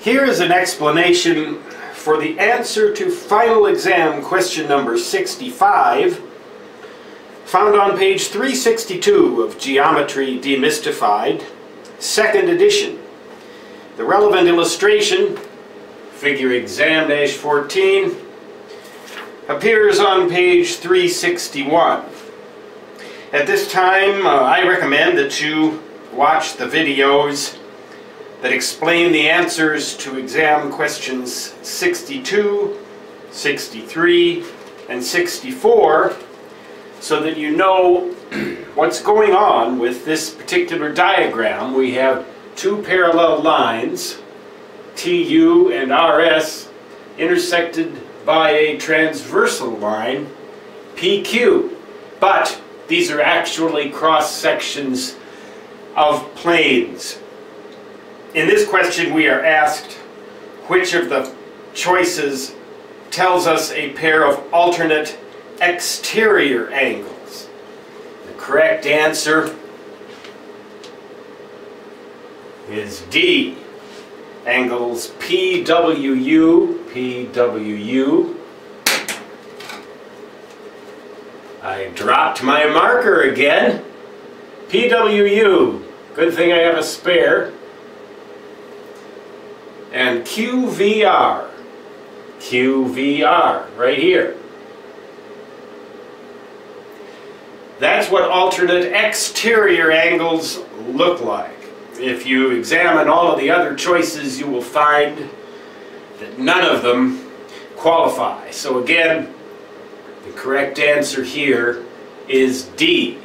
Here is an explanation for the answer to final exam question number 65 found on page 362 of Geometry Demystified, second edition. The relevant illustration, figure exam-14, appears on page 361. At this time, uh, I recommend that you watch the videos that explain the answers to exam questions 62, 63, and 64 so that you know what's going on with this particular diagram. We have two parallel lines, TU and RS, intersected by a transversal line, PQ. But these are actually cross sections of planes. In this question we are asked which of the choices tells us a pair of alternate exterior angles. The correct answer is D. Angles PWU, PWU. I dropped my marker again. PWU. Good thing I have a spare and QVR. QVR, right here. That's what alternate exterior angles look like. If you examine all of the other choices, you will find that none of them qualify. So again, the correct answer here is D.